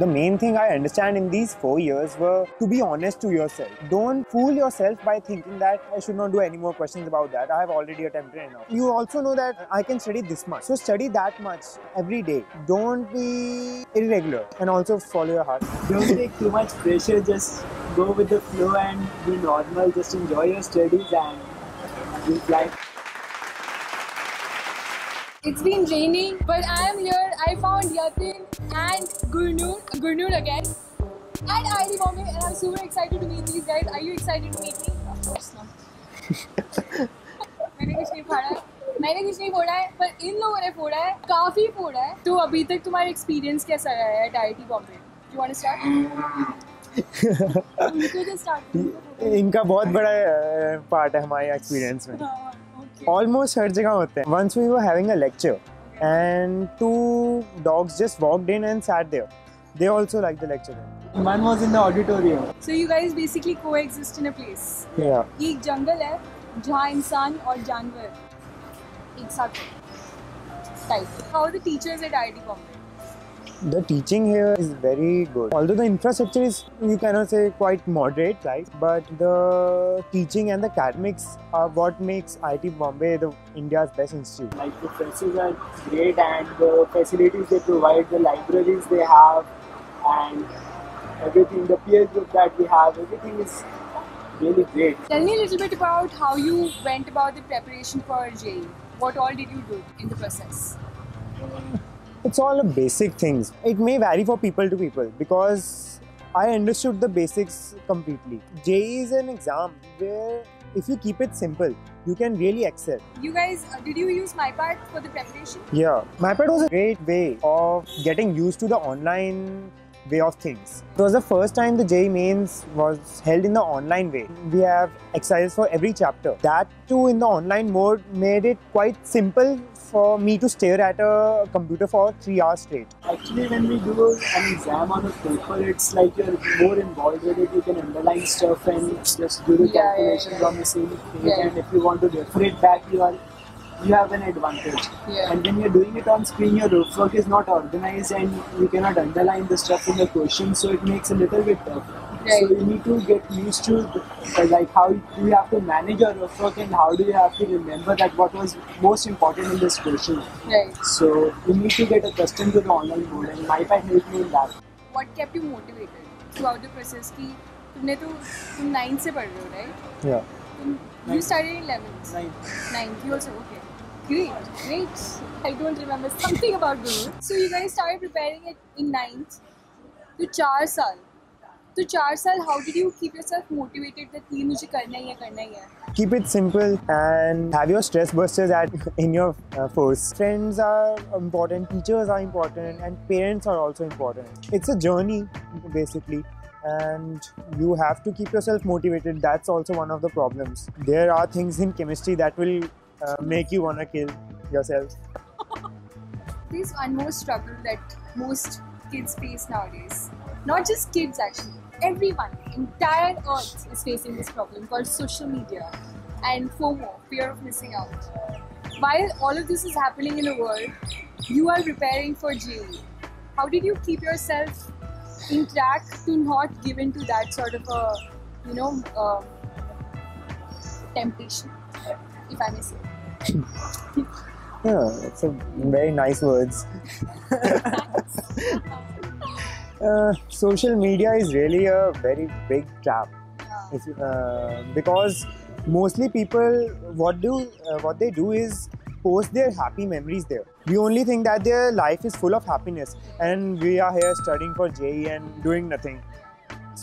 The main thing I understand in these four years were to be honest to yourself. Don't fool yourself by thinking that I should not do any more questions about that. I have already attempted enough. You also know that I can study this much. So study that much every day. Don't be irregular and also follow your heart. Don't take too much pressure, just go with the flow and be normal. Just enjoy your studies and be fly. It's been raining, but I am here. I found Yatin and Gurnoon, Gurnoon again, and ID Bombay, and I'm super excited to meet these guys. Are you excited to meet me? Of course not. मैंने कुछ नहीं फाड़ा है मैंने कुछ नहीं फोड़ा है पर इन लोगों ने फोड़ा है काफ़ी फोड़ा है तो अभी तक तुम्हारा एक्सपीरियंस कैसा रहा है at I T Bombay you want to start तो इनका बहुत बड़ा पार्ट है हमारे एक्सपीरियंस में हाँ, ऑलमोस्ट हर जगह होते हैं। Once we were having a lecture and two dogs just walked in and sat there they also like the lecture One was in the auditorium. So you guys basically coexist in a place. yeah. ये एक जंगल है जहाँ इंसान और जानवर एक साथ type how the teachers at IIT Bombay the teaching here is very good although the infrastructure is you cannot say quite moderate right but the teaching and the academics are what makes IIT Bombay the India's best institute Like the professors are great and the facilities they provide, the libraries they have, and everything, the peer group that we have, everything is really great. Tell me a little bit about how you went about the preparation for JEE. What all did you do in the process? Mm, it's all a basic things. It may vary for people to people because I understood the basics completely. JEE is an exam where if you keep it simple you can really excel. You guys, uh, did you use myPAT for the preparation? Yeah, myPAT was a great way of getting used to the online way of things. It was the first time the JEE mains was held in the online way. We have exercises for every chapter. That too in the online mode made it quite simple for me to stare at a computer for three hours straight. Actually, when we do an exam on a paper, it's like you're more involved with it. You can underline stuff and just do the Yeah, yeah, calculations yeah. on the same page. Yeah. And if you want to refer it back, you are you have an advantage. Yeah. And when you're doing it on screen, your work is not organized and you cannot underline the stuff in the question, so it makes a little bit tough. Right. So you need to get used to the, like how do you have to manage your work and how do you have to remember that what was most important in this question. Right. So you need to get accustomed to the online mode and myPAT helped me in that. What kept you motivated throughout the process? Ki, तुमने तो तुम ninth से पढ़ right? Yeah. Right you you started 11th ninth ninth you Great, great. I don't remember something about Guru. So you guys started preparing it in 9th. तो चार साल तो चार साल how did you keep yourself motivated that ये मुझे करना ही है करना ही है Keep it simple and have your stress busters at in your uh, force. Friends are important, teachers are important, and parents are also important. It's a journey basically, and you have to keep yourself motivated. That's also one of the problems. There are things in chemistry that will uh, make you wanna kill yourself. There's one more struggle that most kids face nowadays. Not just kids actually. Everyone, entire earth is facing this problem called social media and FOMO, fear of missing out. While all of this is happening in the world, you are preparing for JEE. How did you keep yourself in track to not give in to that sort of a, you know, uh, temptation, if I may say? Yeah, it's a very nice words. uh, social media is really a very big trap. If, uh, because mostly people what do uh, what they do is post their happy memories there we only think that their life is full of happiness and we are here studying for JEE and doing nothing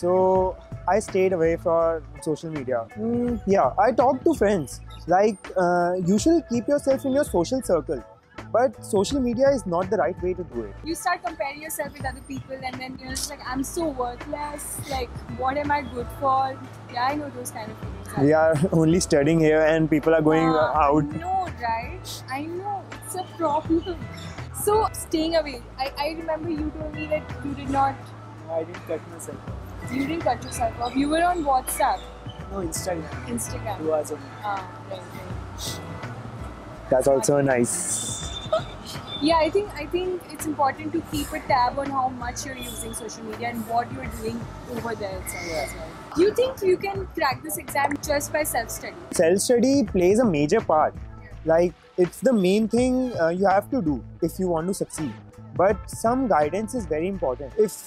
so I stayed away from social media. Mm, yeah, I talk to friends. Like, uh, you should keep yourself in your social circle. But social media is not the right way to do it. you start comparing yourself with other people and then you're it's like I'm so worthless like what am I good for yeah I know those kind of feelings We are only studying here and people are going Ah, out. I know right I know it's a problem so staying away I, I remember you told me that you did not I didn't cut myself. You didn't cut yourself off you were on WhatsApp No, Instagram. Instagram Two hours a ah, right, right. That's also nice. Yeah, I think I think it's important to keep a tab on how much you're using social media and what you're doing over there itself as well. Do you think you can crack this exam just by self-study? Self study plays a major part. Like, it's the main thing uh, you have to do if you want to succeed. But some guidance is very important. If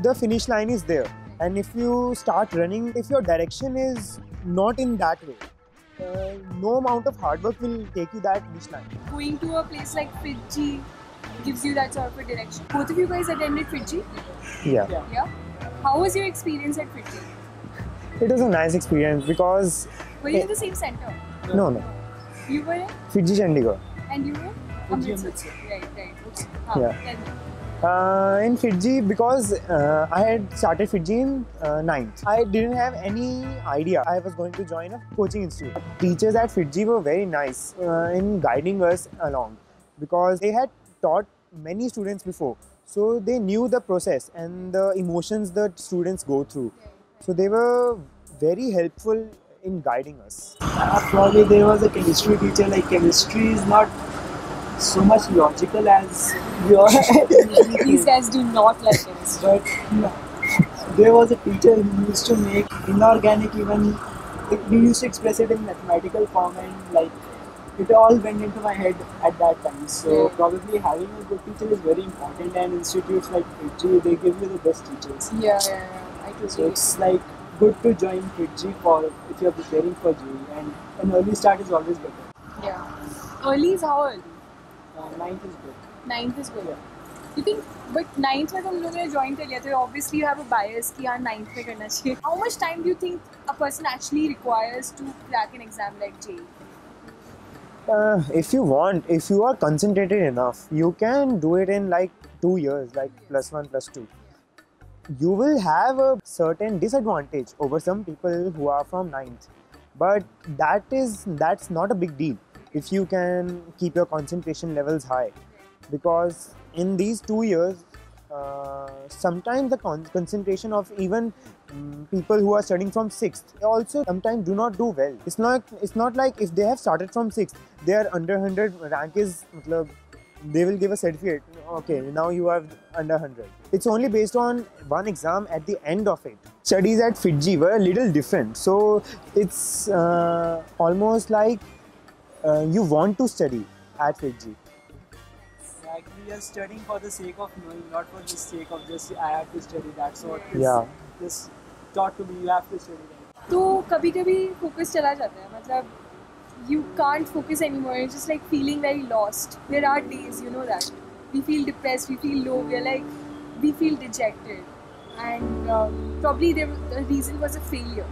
the finish line is there, and if you start running, if your direction is not in that way, uh, no amount of hard work will take you that finish line. Going to a place like FIITJEE gives you that sort of a direction. Both of you guys attended FIITJEE, Yeah. Yeah. yeah? How was your experience at FIITJEE? It was a nice experience because, Were you in the same center? no, no, You were in, FIITJEE Chandigarh. and you were? FIITJEE, Amritsar. Amritsar. Right, right. Okay. Ah, Yeah. Uh, in FIITJEE, because uh, I had started FIITJEE in uh, ninth, I didn't have any idea I was going to join a coaching institute. Teachers at FIITJEE were very nice uh, in guiding us along because they had taught many students before, so they knew the process and the emotions that students go through. So they were very helpful in guiding us. Probably there was a chemistry teacher. Like chemistry is not so much logical as your. These guys do not like chemistry. but no. there was a teacher who used to make inorganic even. It, we used to express it in mathematical form and like it all went into my head at that time. So Yeah. probably having a good teacher is very important. And institutes like FIITJEE, they give you the best teachers. Yeah, yeah, yeah. I So totally it's like good to join FIITJEE for if you're preparing for JEE and an early start is always better. Yeah. Early is how early? Uh, ninth is good. Ninth is good. Yeah. You think, but ninth में तुम लोगों ने join कर लिया तो obviously you have a bias कि हाँ ninth में करना चाहिए. How much time do you think a person actually requires to crack an exam like JEE? Uh, if you want, if you are concentrated enough, you can do it in like two years, like plus one, plus two. You will have a certain disadvantage over some people who are from ninth, but that is that's not a big deal if you can keep your concentration levels high, because in these two years, uh, sometimes the con- concentration of even mm, people who are studying from sixth also sometimes do not do well. It's not it's not like if they have started from sixth, they are under hundred rank is they will give a certificate. Okay, now you are under hundred. It's only based on one exam at the end of it. Studies at FIITJEE were a little different, so it's uh, almost like uh, you want to study at FIITJEE? Exactly, you're studying for the sake of knowing, not for the sake of just I have to study. That's what is yeah. just taught to me. You have to study. So, कभी कभी focus chala जाता hai. मतलब you can't focus anymore. It's just like feeling very lost. There are days, you know that. We feel depressed, we feel low, we're like, we feel dejected. And um, probably there, the reason was a failure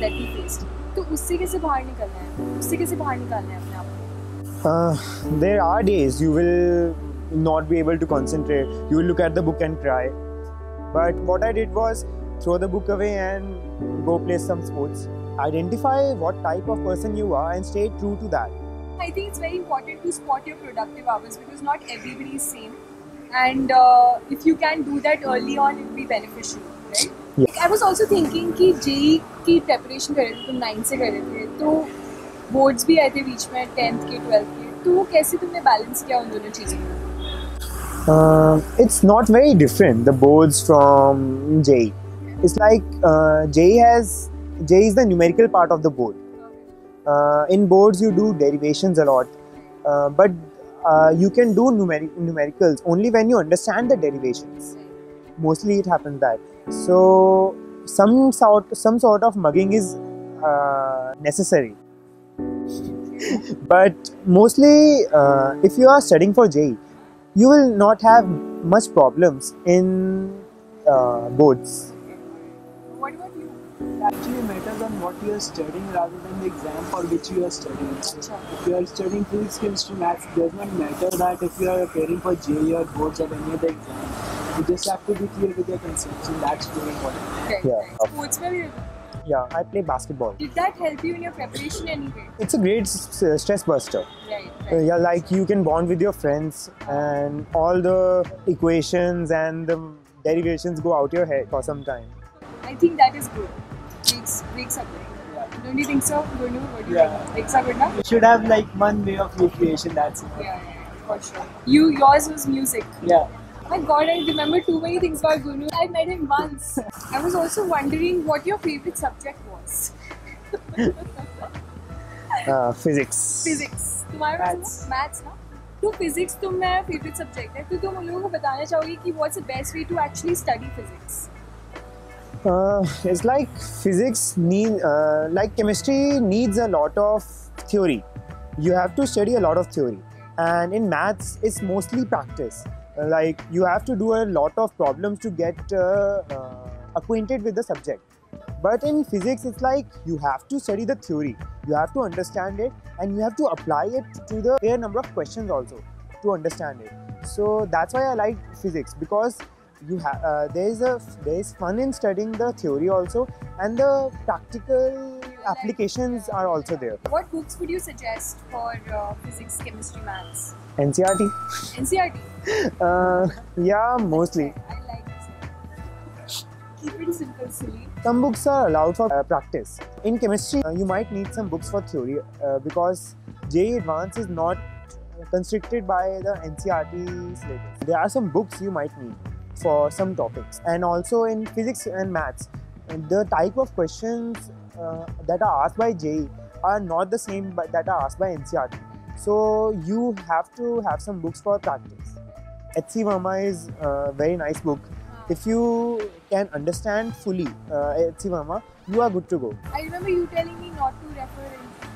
that we faced. तो उससे कैसे बाहर निकलना है उससे कैसे बाहर निकालना है अपने आप को Uh, there are days you will not be able to concentrate. You will look at the book and cry. But what I did was throw the book away and go play some sports. Identify what type of person you are and stay true to that. I think it's very important to spot your productive hours because not everybody is same. And uh, if you can do that early on, it will be beneficial, right? I was also thinking कि JEE की preparation कर रहे थे तुम 9 से कर रहे थे तो बोर्ड्स भी आए थे बीच में 10th के 12th के तो कैसे तुमने बैलेंस किया उन दोनों चीज़ों को Uh, it's not very different, the boards from JE. It's like uh, JE has, JE is the numerical part of the board. uh, in boards you do derivations a lot uh, but uh, you can do numeric- numericals only when you understand the derivations mostly it happens that so some sort some sort of mugging is uh, necessary but mostly uh, if you are studying for JEE you will not have much problems in uh, boards? It actually matters on what you are studying rather than the exam for which you are studying. So if you are studying physics, chemistry, maths, it does not matter that if you are preparing for JEE or boards or any other exam. You just have to be clear with your concepts, and that's very important. Right, Yeah. right. Sports में भी yeah I play basketball did that help you in your preparation anyway? it's a great s- stress buster Right, Uh, right. yeah, like you can bond with your friends and all the equations and the derivations go out your head for some time. I think that is good. Up. Right? Yeah. Don't you think so? Gonu, what do you Yeah. think? Breaks up good? You should have like one way of recreation. That's it. Yeah, yeah, for sure. You, yours was music. Yeah. My God, I remember too many things about Gunu. I met him once. I was also wondering what your favorite subject was. Uh, physics. Physics तुम्हारा Maths. Maths ना तो physics तुम्हारा favourite subject है तो तुम उन लोगों को बताना चाहोगे कि what's the best way to actually study physics Uh, it's like physics need, uh, like chemistry needs a lot of theory. You have to study a lot of theory, and in maths, it's mostly practice. Uh, Like you have to do a lot of problems to get uh, uh, acquainted with the subject. But in physics, it's like you have to study the theory. You have to understand it, and you have to apply it to the fair number of questions also to understand it. So that's why I like physics because you have uh, there is a there is fun in studying the theory also and the practical applications are also there What books would you suggest for uh, physics, chemistry, maths? ncrt NCRT. uh, yeah mostly I like this. Keep it simple, silly. some books are allowed for uh, practice in chemistry uh, you might need some books for theory uh, because JEE Advanced is not constricted by the NCRT syllabus. There are some books you might need for some topics, and also in physics and maths, the type of questions uh, that are asked by JEE are not the same but that are asked by NCRT. So you have to have some books for practice. H.C. Verma is a very nice book. If you can understand fully uh, H.C. Verma, you are good to go. I remember you telling me not to refer in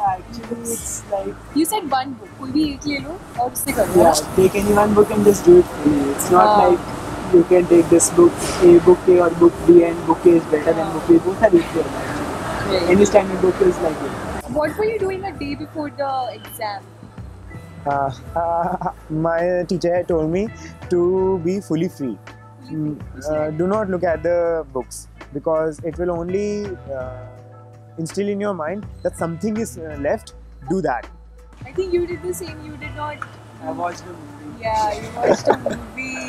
Actually, it's like You said one book. कोई भी एक ले लो और उससे करो yeah, take any one book and just do it fully. It's not Ah. like you can take this book A, book A, or book B, and book A is better than book B. Both are equal. Actually. Any standard book is like it. What were you doing a day before the exam? Uh, uh, my teacher had told me to be fully free. Mm, uh, do not look at the books because it will only uh, instill in your mind that something is uh, left. Do that. I think you did the same. You did not. I watched the movie. Yeah, you watched a movie.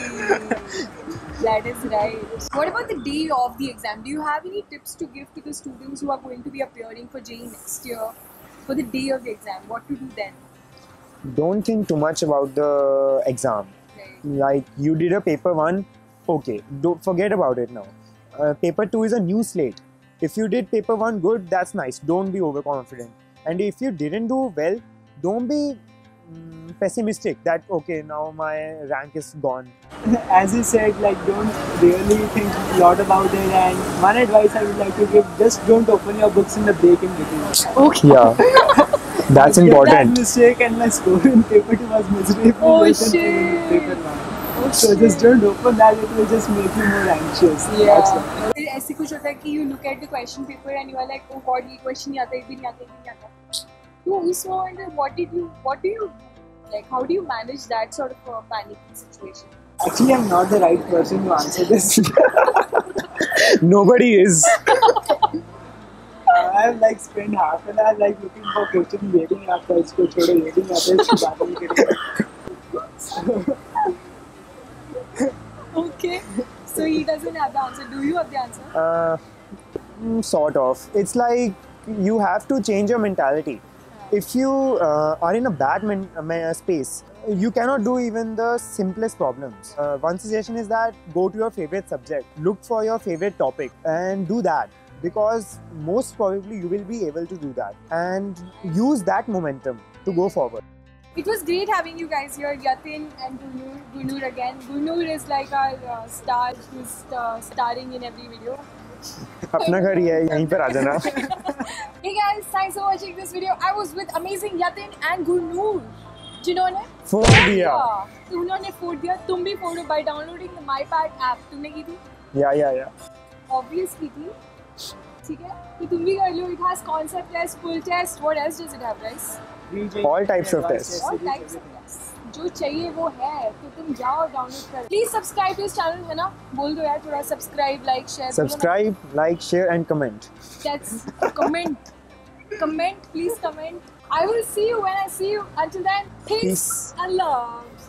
that is right. What about the day of the exam? Do you have any tips to give to the students who are going to be appearing for JEE next year? For the day of the exam, what to do then? Don't think too much about the exam. Right. Like you did a paper one, okay. Don't forget about it now. Uh, paper two is a new slate. If you did paper one good, that's nice. Don't be overconfident. And if you didn't do well, don't be mm, pessimistic that okay now my rank is gone. As you said, like don't really think a lot about it. And one advice I would like to give: just don't open your books in the break in between. Okay. Yeah, that's Did important. That mistake and my score in paper two was miserable. Oh, shit. Paper one. Oh, So just don't open that. It will just make you more anxious. That's. Yeah. ऐसे कुछ होता है कि you look at the question paper and you are like, oh God, ये question नहीं आता, ये भी नहीं आता, ये भी नहीं आता. तो उस moment what did you, what do you, like, how do you manage that sort of a panicky situation? Actually, I'm not the right person to answer this. Nobody is. I've like spent half an hour like looking for question waiting after इसको छोड़ो ये भी नहीं आता इसकी बात नहीं करेंगे. Okay. So he doesn't have the answer. Do you have the answer? Uh, mm, sort of. It's like you have to change your mentality. If you uh, are in a bad men- uh, space, you cannot do even the simplest problems. Uh, one suggestion is that go to your favorite subject, look for your favorite topic, and do that because most probably you will be able to do that and use that momentum to go forward it was great having you guys here, Yatin and Gurnoor, Gurnoor again. Gurnoor is like our uh, star who's uh, starring in every video. अपना घर ही है यहीं पर आ जाना Hey guys, thanks for watching this video. I was with amazing Yatin and Gurnoor. जिन्होंने फोड़ दिया उन्होंने फोड़ दिया तुम भी फोड़ो by downloading the my pad app तुमने की थी या या या ऑब्वियसली थी ठीक है तो तुम भी कर लो it has concept test full test what else does it have guys. All types of test जो चाहिए वो है तो तुम जाओ डाउनलोड कर प्लीज़ सब्सक्राइब टू इस चैनल है ना बोल दो यार थोड़ा subscribe like share Subscribe, like, share, and comment. That's comment. comment, please comment. I will see you when I see you. Until then, peace, Peace. and love.